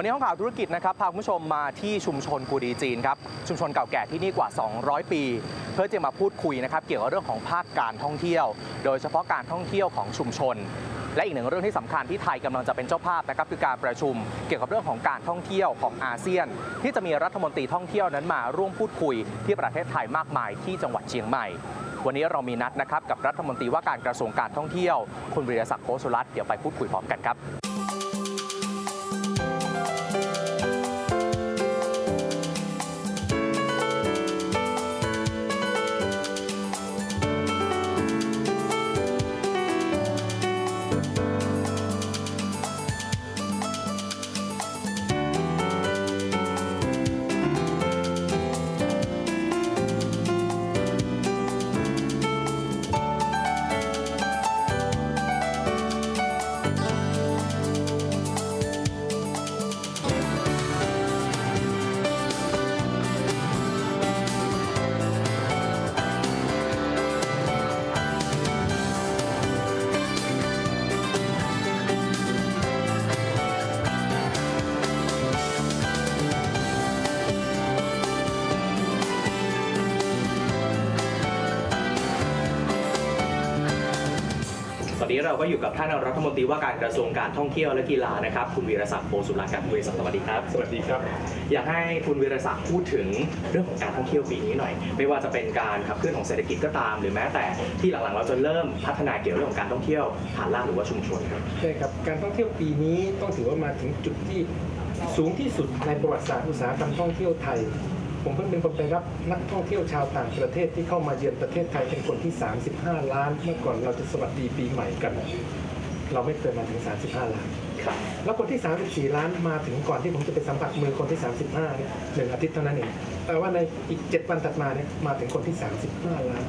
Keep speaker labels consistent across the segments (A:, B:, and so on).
A: วันนี้ห้องข่าวธุรกิจนะครับพาคุณผู้ชมมาที่ชุมชนกูดีจีนครับชุมชนเก่าแก่ที่นี่กว่า 200 ปี เพื่อจะมาพูดคุยนะครับเกี่ยวกับเรื่องของภาคการท่องเที่ยว โดยเฉพาะการท่องเที่ยวของชุมชน และอีกหนึ่งเรื่องที่สำคัญที่ไทยกำลังจะเป็นเจ้าภาพนะครับคือการประชุมเกี่ยวกับเรื่องของการท่องเที่ยวของอาเซียน ที่จะมีรัฐมนตรีท่องเที่ยวนั้นมาร่วมพูดคุย ที่ประเทศไทยมากมายที่จังหวัดเชียงใหม่วันนี้เรามีนัดนะครับกับรัฐมนตรีว่าการกระทรวงการท่องเที่ยว คุณวิรศักดิ์โคสุรัตน์เดี๋ยวไปพูดคุยพร้อมกันครับ นนี้เราก็อยู่กับท่านรัฐมนตรีว่าการกระทรวงการท่องเที่ยวและกีฬานะครับ คุณวีรศักดิ์โพสุรัตน์ครับคุณวีรศักดิ์สวัสดีครับ
B: สวัสดีครับ
A: อยากให้คุณวีรศักดิ์พูดถึงเรื่องของการท่องเที่ยวปีนี้หน่อย ไม่ว่าจะเป็นการขับเคลื่อนของเศรษฐกิจก็ตาม หรือแม้แต่ที่หลังๆ เราจะเริ่มพัฒนาเกี่ยวกับเรื่องของการท่องเที่ยวฐานรากหรือว่าชุมชนครับ
B: ใช่ครับ การท่องเที่ยวปีนี้ต้องถือว่ามาถึงจุดที่สูงที่สุดในประวัติศาสตร์อุตสาหกรรมท่องเที่ยวไทย ผมเพิ่งเป็นคนไปรับนักท่องเที่ยวชาวต่างประเทศที่เข้ามาเยือนประเทศไทยเป็นคนที่ 35 ล้าน เมื่อก่อนเราจะสวัสดีปีใหม่กัน เราไม่เคยมาถึง 35 ล้าน
A: ครับ
B: แล้วคนที่ 34 ล้านมาถึงก่อนที่ผมจะไปสัมผัสมือคนที่ 35เนี่ยหนึ่งอาทิตย์เท่านั้นเองแต่ว่าในอีก 7 วันถัดมาเนี่ยมาถึงคนที่ 35 ล้าน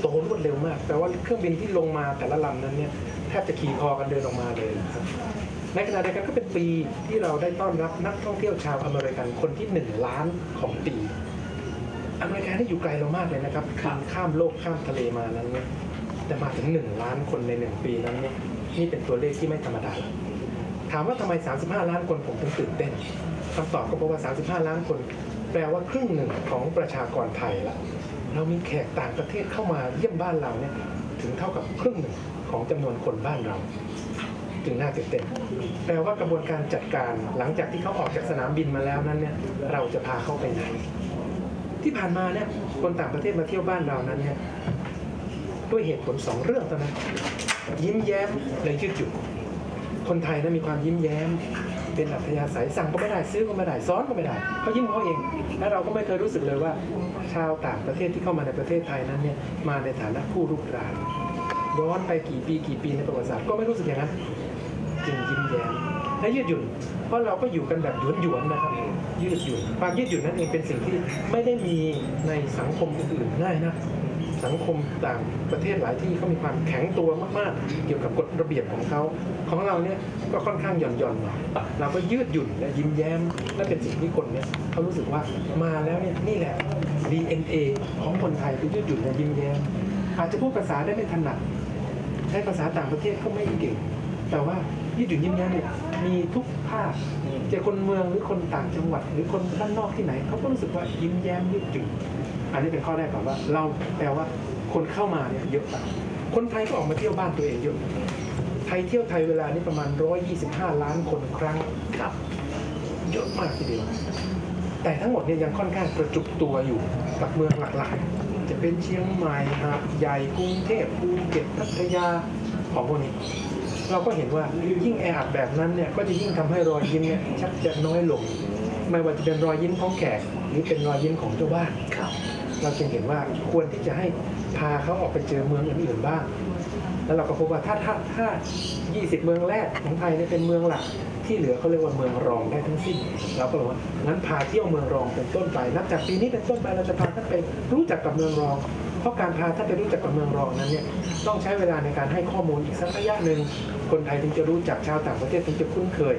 B: โตรวดเร็วมาก แต่ว่าเครื่องบินที่ลงมาแต่ละลำนั้นเนี่ยแทบจะขี่คอกันเดินออกมาเลยนะครับ ในขณะเดียวกันก็เป็นปีที่เราได้ต้อนรับนักท่องเที่ยวชาวอเมริกันคนที่ 1 ล้านของปี อเมริกานี่อยู่ไกลเรามากเลยนะครับ
A: ครับ
B: ข้ามโลกข้ามทะเลมานั้นเนี่ยแต่มาถึง 1 ล้านคนใน 1 ปีนั้นเนี่ยนี่เป็นตัวเลขที่ไม่ธรรมดา ถามว่าทำไม 35 ล้านคนผมถึงตื่นเต้นคำตอบก็เพราะว่า 35 ล้านคน แปลว่าครึ่งหนึ่งของประชากรไทยละเรามีแขกต่างประเทศเข้ามาเยี่ยมบ้านเราเนี่ยถึงเท่ากับครึ่งหนึ่งของจำนวนคนบ้านเรา จึงน่าตื่นเต้นแปลว่ากระบวนการจัดการหลังจากที่เขาออกจากสนามบินมาแล้วนั้นเนี่ยเราจะพาเขาไปไหน ที่ผ่านมาเนี่ยคนต่างประเทศมาเที่ยวบ้านเรานั้นเนี่ยด้วยเหตุผลสองเรื่องเท่านั้นยิ้มแย้มและยืดหยุ่นคนไทยนะมีความยิ้มแย้ม เป็นอัธยาศัยสั่งก็ไม่ได้ซื้อก็ไม่ได้ซ้อนก็ไม่ได้เขายิ้มเขาเอง และเราก็ไม่เคยรู้สึกเลยว่า ชาวต่างประเทศที่เข้ามาในประเทศไทยนั้นเนี่ยมาในฐานะผู้รุกราน ย้อนไปกี่ปีกี่ปีในประวัติศาสตร์ก็ไม่รู้สึกอย่างนั้นจึงยิ้มแย้มและยืดหยุ่นเพราะเราก็อยู่กันแบบหยวนหยวนนะครับยืดหยุ่นความยืดหยุ่นนั่นเองเป็นสิ่งที่ไม่ได้มีในสังคมอื่นๆง่ายนะสังคมต่างประเทศหลายที่เขามีความแข็งตัวมากๆ เกี่ยวกับกฎระเบียบของเขา ของเราเนี่ยก็ค่อนข้างหย่อนหย่อนหน่อยเราก็ยืดหยุ่นและยิ้มแย้มและเป็นสิ่งที่คนเนี่ยเขารู้สึกว่ามาแล้วเนี่ยนี่แหละ DNA ของคนไทยคือยืดหยุ่นและยิ้มแย้มอาจจะพูดภาษาได้ไม่ถนัด ใช้ภาษาต่างประเทศก็ไม่เก่ง แต่ว่ายืดหยุ่นยิ้มแย้มเนี่ยมีทุกภาคจะคนเมืองหรือคนต่างจังหวัด หรือคนบ้านนอกที่ไหนเขาก็รู้สึกว่ายิ้มแย้มยืดหยุ่นอันนี้เป็นข้อแรกก่อนว่า เราแปลว่าคนเข้ามาเนี่ยเยอะไปคนไทยก็ออกมาเที่ยวบ้านตัวเองเยอะไทยเที่ยวไทยเวลานี้ประมาณ 125 ล้านคนครั้ง
A: ครับ
B: เยอะมากทีเดียวแต่ทั้งหมดเนี่ยยังค่อนข้างกระจุกตัวอยู่กับเมืองหลักๆจะ เป็นเชียงใหม่หาดใหญ่กรุงเทพภูเก็ตพัทยาของพวกนี้ เราก็เห็นว่ายิ่งแออัดแบบนั้นเนี่ยก็จะยิ่งทำให้รอยยิ้มเนี่ยชักจะน้อยลง ไม่ว่าจะเป็นรอยยิ้มของแขกหรือเป็นรอยยิ้มของเจ้าบ้าน
A: ครับ
B: เราจึงเห็นว่าควรที่จะให้พาเขาออกไปเจอเมืองอื่นๆบ้าง แล้วเราก็พบว่าถ้าถ้าถ้า 20 เมืองแรกของไทยเนี่ยเป็นเมืองหลัก ที่เหลือเขาเรียกว่าเมืองรองได้ทั้งสิ้นเราก็เลยว่างั้นพาเที่ยวเมืองรองเป็นต้นไปนับจากปีนี้เป็นต้นไปเราจะพาท่านไปรู้จักกับเมืองรอง เพราะการพาท่านไปรู้จักกับเมืองรองนั้นเนี่ยต้องใช้เวลาในการให้ข้อมูลอีกสักระยะหนึ่งคนไทยถึงจะรู้จักชาวต่างประเทศถึงจะคุ้นเคย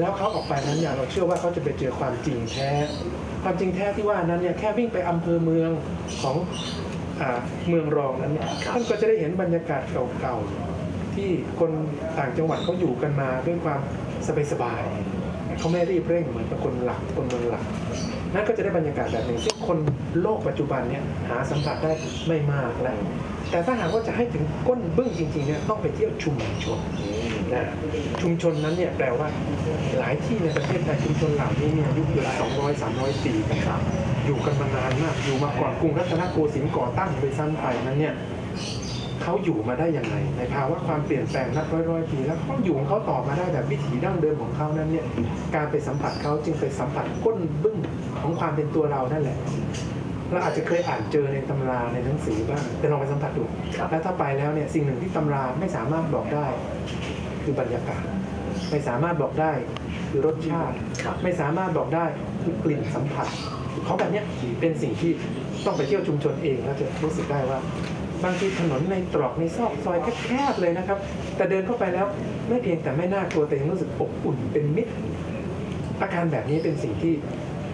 B: แล้วเขาออกไปนั้นอย่างเราเชื่อว่าเขาจะไปเจอความจริงแท้ความจริงแท้ที่ว่านั้นเนี่ยแค่วิ่งไปอำเภอเมืองของอาเมืองรองนั้นเนี่ย
A: ครับ
B: ท่านก็จะได้เห็นบรรยากาศเก่าๆที่คนต่างจังหวัดเขาอยู่กันมาด้วยความ สบายๆเขาไม่รีบเร่งเหมือนคนหลักคนเมืองหลัก นั่นก็จะได้บรรยากาศแบบหนึ่งซึ่งคนโลกปัจจุบันเนี่ยหาสัมผัสได้ไม่มากแล้วแต่ถ้าหากว่าจะให้ถึงก้นบึ้งจริงๆเนี่ยต้องไปเที่ยวชุมชนนะชุมชนนั้นเนี่ยแปลว่าหลายที่ในประเทศไทยชุมชนเหล่านี้เนี่ยอายุเกือบ200 300ปีกันครับอยู่กันมานานมากอยู่มาก่อนกรุงรัตนโกสินทร์ก่อตั้งโดยซ้ำไปนั้นเนี่ย เขาอยู่มาได้ยังไงในภาวะความเปลี่ยนแปลงนับร้อยร้อยๆปีแล้วเขาอยู่ของเขาต่อมาได้แบบวิถีดั้งเดิมของเขานั้นเนี่ยการไปสัมผัสเขาจึงไปสัมผัสก้นบึ้งของความเป็นตัวเรานั่นแหละเราอาจจะเคยอ่านเจอในตำราในหนังสือบ้างแต่ลองไปสัมผัสดู
A: ครับ
B: แล้วถ้าไปแล้วเนี่ยสิ่งหนึ่งที่ตำราไม่สามารถบอกได้ คือบรรยากาศ ไม่สามารถบอกได้คือรสชาติ
A: ครับ
B: ไม่สามารถบอกได้คือกลิ่นสัมผัสของแบบเนี้ยเป็นสิ่งที่ต้องไปเที่ยวชุมชนเองแล้วจะรู้สึกได้ว่า บางทีถนนในตรอกในซอกซอยแคบๆเลยนะครับ แต่เดินเข้าไปแล้วไม่เพียงแต่ไม่น่ากลัวแต่ยังรู้สึกอบอุ่นเป็นมิตรอาการแบบนี้เป็นสิ่งที่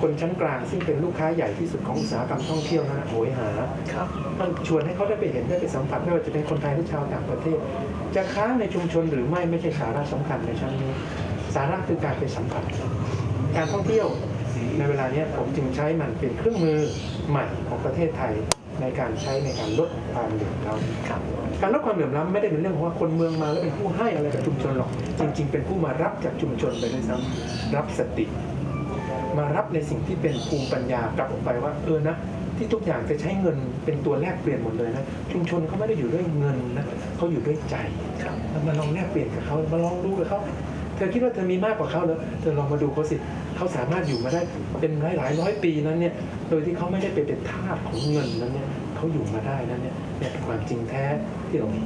B: คนชั้นกลางซึ่งเป็นลูกค้าใหญ่ที่สุดของอุตสาหกรรมท่องเที่ยวนะโหยหา
A: ครับ
B: มันชวนให้เขาได้ไปเห็นได้ไปสัมผัสไม่ว่าจะเป็นคนไทยหรือชาวต่างประเทศ จะค้างในชุมชนหรือไม่ไม่ใช่สาระสำคัญในชั้นนี้สาระคือการไปสัมผัส การท่องเที่ยวในเวลาเนี้ยผมจึงใช้มันเป็นเครื่องมือใหม่ของประเทศไทย ในการใช้ในการลดความเหลื่อมล้ำ
A: ครับ
B: การลดความเหลื่อมล้ำไม่ได้เป็นเรื่องของว่าคนเมืองมาแล้วเป็นผู้ให้อะไรกับชุมชนหรอกจริง ๆ เป็นผู้มารับจากชุมชนไปด้วยซ้ำรับสติ มารับในสิ่งที่เป็นภูมิปัญญากลับออกไปว่าเออนะที่ทุกอย่างจะใช้เงินเป็นตัวแลกเปลี่ยนหมดเลยนะชุมชนเขาไม่ได้อยู่ด้วยเงินนะเขาอยู่ด้วยใจ
A: ครับ
B: แล้วมาลองแลกเปลี่ยนกับเขามาลองดูกับเขาเธอคิดว่าเธอมีมากกว่าเขาเหรอเธอลองมาดูเขาสิ เขาสามารถอยู่มาได้เป็นหลายหลายร้อยปีนั้นเนี่ยโดยที่เขาไม่ได้ไปเป็นทาสของเงินนั้นเนี่ยเขาอยู่มาได้นั้นเนี่ยเนี่ยความจริงแท้ที่เรามี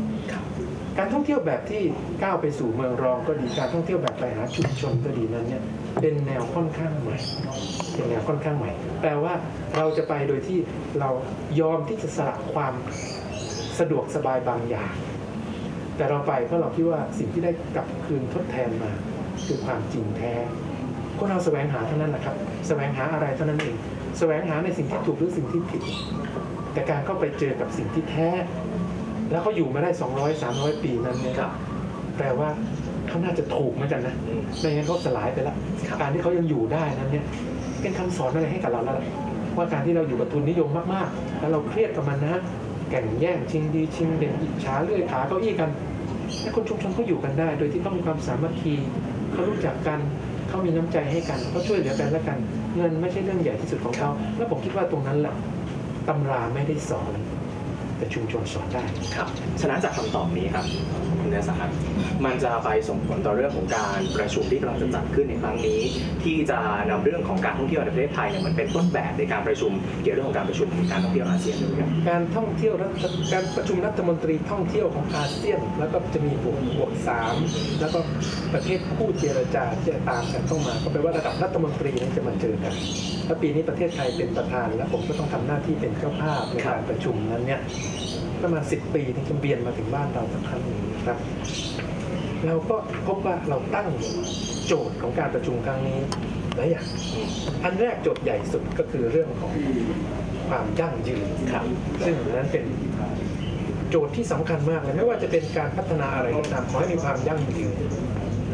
B: การท่องเที่ยวแบบที่ก้าวไปสู่เมืองรองก็ดีการท่องเที่ยวแบบไปหาชุมชนก็ดีนั้นเนี่ยเป็นแนวค่อนข้างใหม่เป็นแนวค่อนข้างใหม่แปลว่าเราจะไปโดยที่เรายอมที่จะสละความสะดวกสบายบางอย่าง แต่เราไปเพราะเราคิดว่าสิ่งที่ได้กลับคืนทดแทนมา คือความจริงแท้ คนเราแสวงหาเท่านั้นแหละครับแสวงหาอะไรเท่านั้นเองแสวงหาในสิ่งที่ถูกหรือสิ่งที่ผิด แต่การเข้าไปเจอกับสิ่งที่แท้ แล้วเขาอยู่มาได้ 200 300 ปีนั้นเนี่ย
A: ครับ
B: แปลว่าเขาน่าจะถูกเหมือนกันนะ
A: อืม
B: ไม่งั้นเขาสลายไปแล้ว
A: ครับ
B: การที่เขายังอยู่ได้นั้นเนี่ยเป็นคำสอนอะไรให้กับเราแล้วล่ะว่าการที่เราอยู่กับทุนนิยมมากๆ แล้วเราเครียดกับมันนะแข่งแย่งชิงดีชิงเด่นอิจฉาเลื่อยขาเก้าอี้กันและคนชุมชนเขาอยู่กันได้ โดยที่เขามีความสามัคคีเขารู้จักกัน เขามีน้ำใจให้กันเขาช่วยเหลือกันและกัน เงินไม่ใช่เรื่องใหญ่ที่สุดของเขาแล้วผมคิดว่าตรงนั้นแหละตำราไม่ได้สอน แต่ชุมชนสอนได้
A: ครับฉะนั้นจากคำตอบนี้ครับ นสครับมันจะไปส่งผลต่อเรื่องของการประชุมที่กำลังจะจัดขึ้นในครั้งนี้ ที่จะนำเรื่องของการท่องเที่ยวในประเทศไทยเนี่ยมันเป็นต้นแบบในการประชุมเกี่ยวกับเรื่องของการประชุมการท่องเที่ยวอาเซียนด้วยครับ
B: การท่องเที่ยวรัฐการประชุมรัฐมนตรีท่องเที่ยวของอาเซียน แล้วก็จะมีบวกบวกสามแล้วก็ประเทศคู่เจรจาจะตามกันเข้ามา ก็แปลว่าระดับรัฐมนตรีนี้จะมาเจอกันแล้วปีนี้ประเทศไทยเป็นประธานและผมก็ต้องทำหน้าที่เป็นเจ้าภาพในการประชุมนั้นเนี่ย ประมาณสิปีถึงจะเบียนมาถึงบ้านเราสักครั้งหนึ่งนะครับ เราก็พบว่าเราตั้งโจทย์ของการประชุมครั้งนี้หลายอย่างอันแรกโจทย์ใหญ่สุดก็คือเรื่องของความยั่งยืน
A: ครับ
B: ซึ่งนั้นเป็นโจทย์ที่สำคัญมากเลยไม่ว่าจะเป็นการพัฒนาอะไรก็ตามขอให้มีความยั่งยืน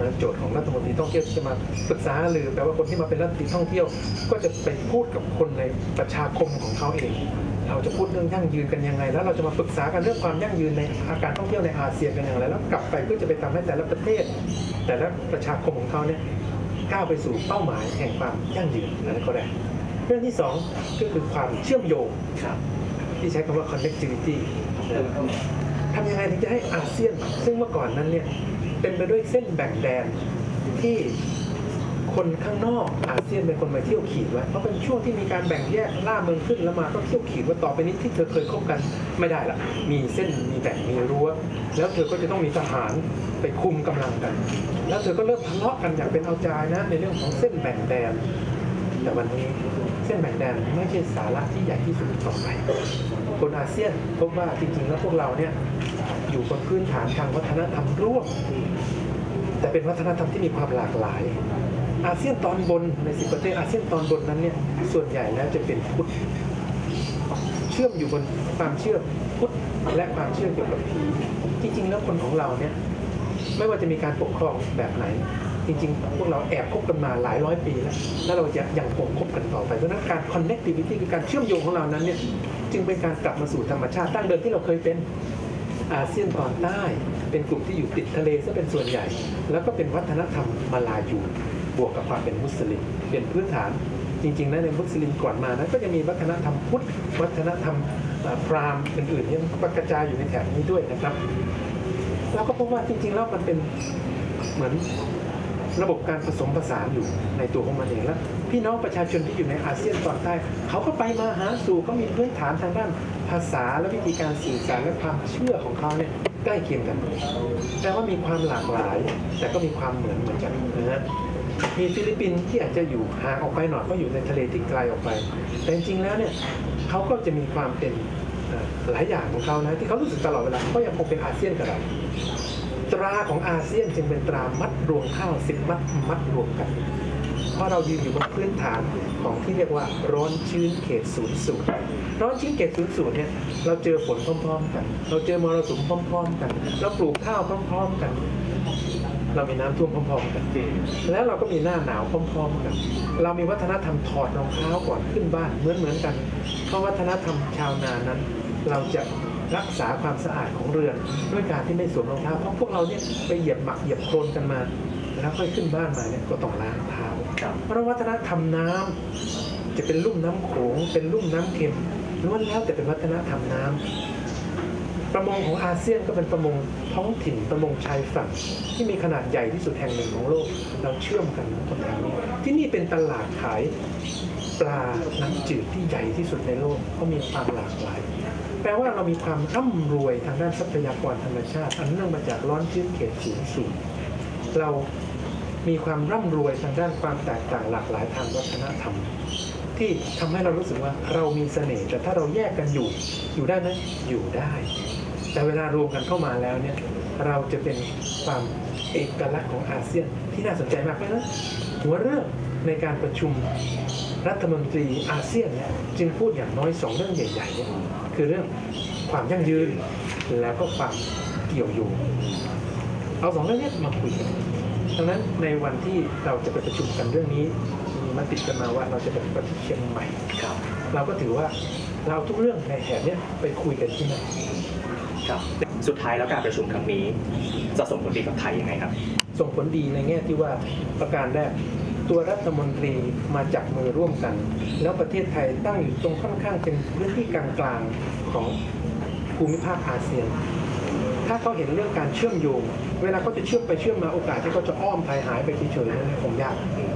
B: นะโจทย์ของรัฐมนตรีท่องเที่ยวที่จะมาปรึกษาหรือแปลว่าคนที่มาเป็นรัฐมนตรีท่องเที่ยว ก็จะไปพูดกับคนในประชาคมของเขาเอง เราจะพูดเรื่องยั่งยืนกันยังไง แล้วเราจะมาปรึกษากันเรื่องความยั่งยืนในอาการท่องเที่ยวในอาเซียนกันอย่างไรแล้วกลับไปเพื่อจะไปทำให้แต่ละประเทศ แต่ละประชาคมของเขาเนี่ยก้าวไปสู่เป้าหมายแห่งความยั่งยืนนั่นก็ได้เรื่องที่สองก็คือความเชื่อมโยง
A: ครับ
B: ที่ใช้คำว่า connectivity นะทำยังไงถึงจะให้อาเซียน ซึ่งเมื่อก่อนนั้นเนี่ยเต็มไปด้วยเส้นแบ่งแดนที่ คนข้างนอกอาเซียนเป็นคนมาเที่ยวขีดไว้เพราะเป็นช่วงที่มีการแบ่งแยกล่าเมืองขึ้นแล้วมาก็เที่ยวขีดว่าต่อไปนี้ที่เธอเคยคบกันไม่ได้ละมีเส้นมีแบ่งมีรั้วแล้วเธอก็จะต้องมีทหารไปคุมกำลังกัน แล้วเธอก็เริ่มทะเลาะกันอย่างเป็นเอาใจนะในเรื่องของเส้นแบ่งแดนแต่วันนี้เส้นแบ่งแดนไม่ใช่สาระที่ใหญ่ที่สุดต่อไปคนอาเซียนพบว่าจริงๆแล้วพวกเราเนี่ยอยู่บนพื้นฐานทางวัฒนธรรมร่วมแต่เป็นวัฒนธรรมที่มีความหลากหลาย อาเซียนตอนบนในสิบประเทศอาเซียนตอนบนนั้นเนี่ยส่วนใหญ่แล้วจะเป็นพุทธเชื่อมอยู่บนความเชื่อพุทธและความเชื่อเกี่ยวกับผีจริงๆแล้วคนของเราเนี่ยไม่ว่าจะมีการปกครองแบบไหน จริงๆ พวกเราแอบคบกันมาหลายร้อยปีแล้ว แล้วเราจะยังคงคบกันต่อไป เพราะนั้นการ connectivity คือการเชื่อมโยงของเรานั้นเนี่ยจึงเป็นการกลับมาสู่ธรรมชาติตั้งเดิมที่เราเคยเป็นอาเซียนตอนใต้ เป็นกลุ่มที่อยู่ติดทะเลซะเป็นส่วนใหญ่ แล้วก็เป็นวัฒนธรรมมาลายู วกกับความเป็นมุสลิมเป็นพื้นฐานจริงๆนะในมุสลิมก่อนมานั้นก็จะมีวัฒนธรรมพุทธวัฒนธรรมพราหมณ์อื่นๆเนี่ยก็กระจายอยู่ในแถบนี้ด้วยนะครับเราก็พบว่าจริงๆแล้วมันเป็นเหมือนระบบการผสมผสานอยู่ในตัวของมันเองแล้วพี่น้องประชาชนที่อยู่ในอาเซียนตอนใต้เขาก็ไปมาหาสู่เขามีพื้นฐานทางด้านภาษาและวิธีการสื่อสารและความเชื่อของเขาเนี่ยใกล้เคียงกันแต่ว่ามีความหลากหลาย แต่ก็มีความเหมือนเหมือนกันนะฮะ มีฟิลิปปินส์ที่อาจจะอยู่ห่างออกไปหน่อยเพราะอยู่ในทะเลที่ไกลออกไป แต่จริงๆแล้วเนี่ยเขาก็จะมีความเป็นหลายอย่างของเขานะที่เขารู้สึกตลอดเวลาเขายังคงเป็นอาเซียนกับเราตราของอาเซียนจึงเป็นตรามัดรวมข้าวสิบมัดมัดรวมกัน เพราะเรายืนอยู่บนพื้นฐานของที่เรียกว่าร้อนชื้นเขตศูนย์สูตรร้อนชื้นเขตศูนย์สูตรเนี่ยเราเจอฝนพร้อม ๆ กัน เราเจอมรสุมพร้อม ๆ กัน เราปลูกข้าวพร้อม ๆ กัน เรามีน้ำท่วมพร้อมๆกันแล้วเราก็มีหน้าหนาวพร้อมๆกัน เรามีวัฒนธรรมถอดรองเท้าก่อนขึ้นบ้านเหมือนๆกัน เพราะวัฒนธรรมชาวนานั้น เราจะรักษาความสะอาดของเรือนด้วยการที่ไม่สวมรองเท้าเพราะพวกเราเนี่ยไปเหยียบหมักเหยียบโคลนกันมา แล้วค่อยขึ้นบ้านมาเนี่ยก็ต้องล้างเท้า
A: ครับ
B: เพราะวัฒนธรรมน้ำจะเป็นลุ่มน้ำโขงเป็นลุ่มน้ำเค็มล้วนแล้วแต่เป็นวัฒนธรรมน้ำ ประมงของอาเซียนก็เป็นประมงท้องถิ่นประมงชายฝั่ง ที่มีขนาดใหญ่ที่สุดแห่งหนึ่งของโลก เราเชื่อมกันคนแถวนี้ที่นี่เป็นตลาดขายปลาน้ำจืดที่ใหญ่ที่สุดในโลกเพรามีความหลากหลาย แปลว่าเรามีความร่ำรวยทางด้านทรัพยากรธรรมชาติ อันเนื่องมาจากร้อนชื้นเขตสูงสุดเรามีความร่ำรวยทางด้านความแตกต่างหลากหลายทางวัฒนธรรม ที่ทำให้เรารู้สึกว่าเรามีเสน่ห์แต่ถ้าเราแยกกันอยู่อยู่ได้ไหมอยู่ได้ แต่เวลารวมกันเข้ามาแล้วเนี่ยเราจะเป็นความเอกลักษณ์ของอาเซียนที่น่าสนใจมากเพราะฉะนั้นหัวเรื่องในการประชุมรัฐมนตรีอาเซียนเนี่ยจึงพูดอย่างน้อยสองเรื่องใหญ่ๆเนี่ยคือเรื่องความยั่งยืนแล้วก็ความเกี่ยวโยงเอาสองเรื่องนี้มาคุยกันดังนั้นในวันที่เราจะไปประชุมกันเรื่องนี้มีมติกันมาว่าเราจะไปประชุมเชียงใหม่
A: ครับ
B: เราก็ถือว่าเราทุกเรื่องในแถบนี้ไปคุยกันที่นั่น
A: ครับสุดท้ายแล้วการประชุมครั้งนี้จะส่งผลดีกับไทยยังไงครับ
B: ส่งผลดีในแง่ที่ว่าประการแรกตัวรัฐมนตรีมาจับมือร่วมกัน แล้วประเทศไทยตั้งอยู่ตรงค่อนข้างเป็นพื้นที่กลางๆของภูมิภาคอาเซียน ถ้าเขาเห็นเรื่องการเชื่อมโยง เวลาเขาจะเชื่อมไปเชื่อมมาโอกาสที่เขาจะอ้อมไทยหายไปเฉยๆนั่นคงยาก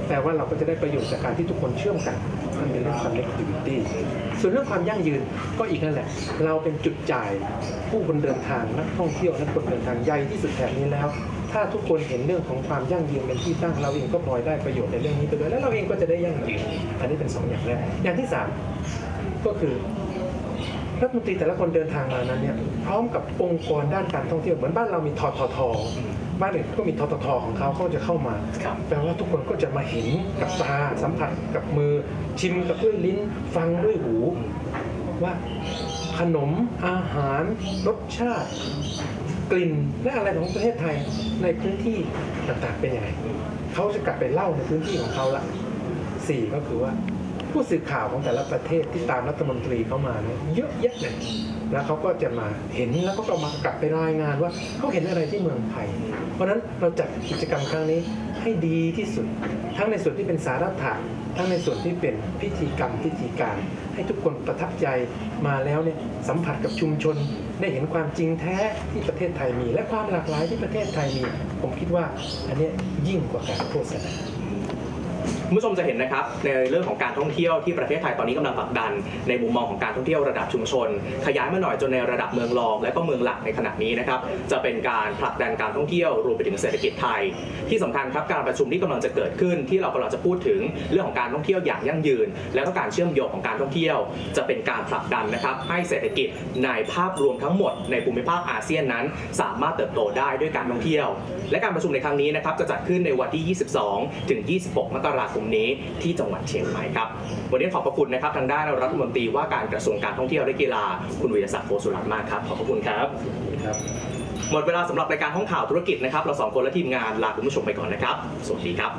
B: แต่ว่าเราก็จะได้ประโยชน์จากการที่ทุกคนเชื่อมกันมันเป็นเรื่อง connectivity ส่วนเรื่องความยั่งยืนก็อีกนั่นแหละ เราเป็นจุดจ่ายผู้คนเดินทางนักท่องเที่ยวนักคนเดินทางใหญ่ที่สุดแถบนี้แล้ว ถ้าทุกคนเห็นเรื่องของความยั่งยืนเป็นที่ตั้งเราเองก็พลอยได้ประโยชน์ในเรื่องนี้ไปด้วยแล้วเราเองก็จะได้ยั่งยืนอันนี้เป็นสองอย่างแรกอย่างที่สามก็คือรัฐมนตรีแต่ละคนเดินทางมานั้นเนี่ยพร้อมกับองค์กรด้านการท่องเที่ยวเหมือนบ้านเรามีททท บ้านอื่นก็มีทททของเขาเขาจะเข้ามา
A: ครับ
B: แปลว่าทุกคนก็จะมาเห็นกับตาสัมผัสกับมือชิมกับด้วยลิ้นฟังด้วยหู ว่าขนมอาหาร รสชาติ กลิ่นและอะไรของประเทศไทยในพื้นที่ต่างๆเป็นยังไงเขาจะกลับไปเล่าในพื้นที่ของเขาละสี่ก็คือว่า ผู้สื่อข่าวของแต่ละประเทศที่ตามรัฐมนตรีเข้ามาเนี่ยเยอะแยะเลยแล้วเขาก็จะมาเห็นแล้วก็ก็มากลับไปรายงานว่าเขาเห็นอะไรที่เมืองไทย เพราะฉะนั้นเราจัดกิจกรรมครั้งนี้ให้ดีที่สุด ทั้งในส่วนที่เป็นสาระถะทั้งในส่วนที่เป็นพิธีกรรมพิธีการ ให้ทุกคนประทับใจมาแล้วเนี่ยสัมผัสกับชุมชน ได้เห็นความจริงแท้ที่ประเทศไทยมี และความหลากหลายที่ประเทศไทยมี ผมคิดว่าอันนี้ยิ่งกว่าการโฆษณา
A: คุณผู้ชมจะเห็นนะครับในเรื่องของการท่องเที่ยวที่ประเทศไทยตอนนี้กำลังผลักดัน ในมุมมองของการท่องเที่ยวระดับชุมชน ขยายมาหน่อยจนในระดับเมืองรอง และก็เมืองหลักในขณะนี้นะครับจะเป็นการผลักดันการท่องเที่ยวรวมไปถึงเศรษฐกิจไทย ที่สำคัญครับการประชุมที่กำลังจะเกิดขึ้น ที่เรากำลังจะพูดถึงเรื่องของการท่องเที่ยวอย่างยั่งยืน และก็การเชื่อมโยงของการท่องเที่ยว จะเป็นการผลักดันนะครับให้เศรษฐกิจในภาพรวมทั้งหมด ในภูมิภาคอาเซียนนั้น สามารถเติบโตได้ด้วยการท่องเที่ยว และการประชุมในครั้งนี้นะครับจะจัดขึ้นในวันที่ 22 ถึง 26 มกราคมนี้ที่จังหวัดเชียงใหม่ครับ วันนี้ขอบพระคุณนะครับทางด้านรัฐมนตรีว่าการกระทรวงการท่องเที่ยวและกีฬา คุณวิทยาศักดิ์โพสุรัตน์มากครับ ขอบพระคุณครับ
B: ครับ
A: หมดเวลาสำหรับรายการห้องข่าวธุรกิจนะครับ เราสองคนและทีมงานลาคุณผู้ชมไปก่อนนะครับ สวัสดีครับ